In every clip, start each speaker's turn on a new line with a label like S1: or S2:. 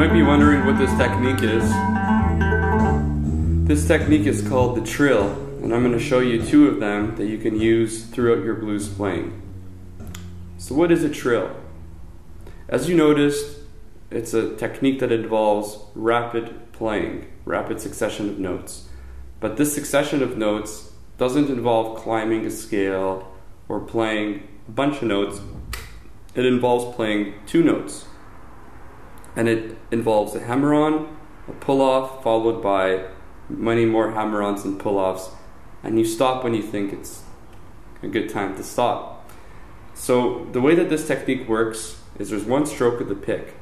S1: might be wondering what this technique is. This technique is called the trill, and I'm going to show you two of them that you can use throughout your blues playing. So what is a trill? As you noticed, it's a technique that involves rapid playing, rapid succession of notes. But this succession of notes doesn't involve climbing a scale or playing a bunch of notes. It involves playing two notes and it involves a hammer on, a pull off, followed by many more hammer ons and pull offs, and you stop when you think it's a good time to stop. So, the way that this technique works is there's one stroke of the pick,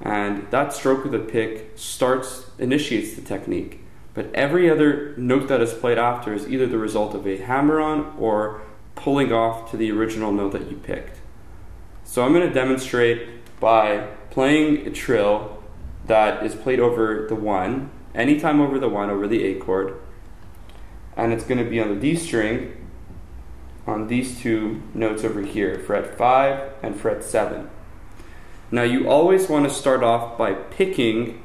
S1: and that stroke of the pick starts, initiates the technique. But every other note that is played after is either the result of a hammer on or pulling off to the original note that you picked. So I'm going to demonstrate by playing a trill that is played over the one, anytime over the one, over the A chord, and it's going to be on the D string on these two notes over here, fret 5 and fret 7. Now you always want to start off by picking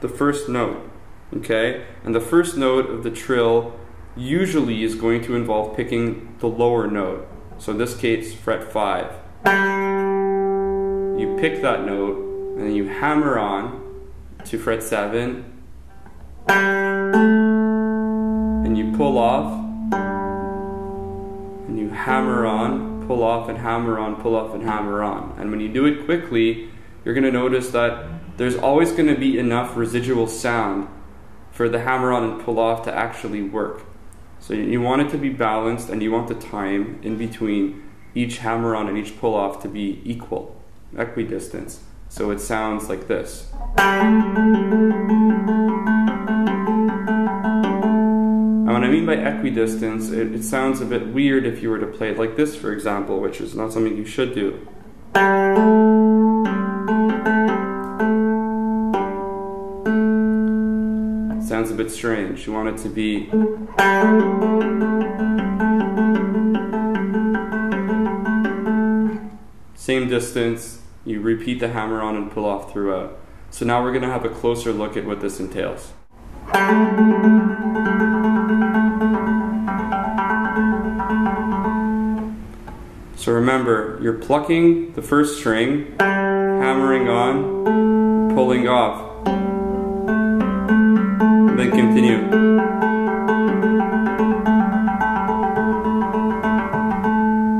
S1: the first note, okay? And the first note of the trill usually is going to involve picking the lower note. So in this case, fret 5 you pick that note and then you hammer on to fret 7 and you pull off and you hammer on, pull off and hammer on, pull off and hammer on. And when you do it quickly, you're going to notice that there's always going to be enough residual sound for the hammer on and pull off to actually work. So you want it to be balanced and you want the time in between each hammer on and each pull off to be equal equidistance. So it sounds like this. And what I mean by equidistance, it, it sounds a bit weird if you were to play it like this, for example, which is not something you should do. Sounds a bit strange. You want it to be same distance, you repeat the hammer on and pull off throughout. So now we're going to have a closer look at what this entails. So remember, you're plucking the first string, hammering on, pulling off, then continue.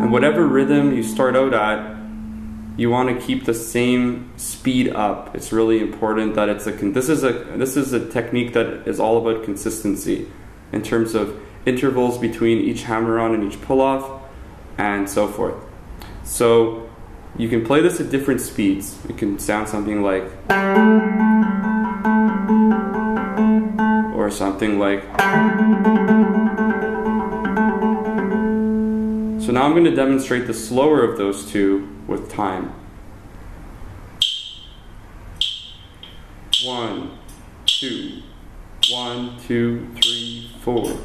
S1: And whatever rhythm you start out at, you want to keep the same speed up. It's really important that it's a this is a this is a technique that is all about consistency in terms of intervals between each hammer on and each pull off and so forth. So you can play this at different speeds. It can sound something like or something like So now I'm going to demonstrate the slower of those two with time. One, two, one, two, three, four.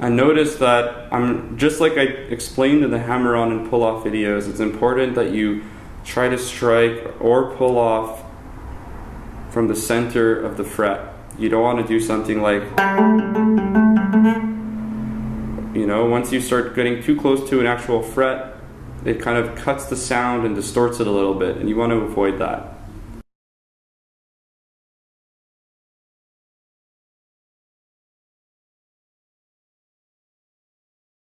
S1: I notice that I'm just like I explained in the hammer on and pull off videos, it's important that you try to strike or pull off from the center of the fret. You don't want to do something like, you know, once you start getting too close to an actual fret, it kind of cuts the sound and distorts it a little bit, and you want to avoid that.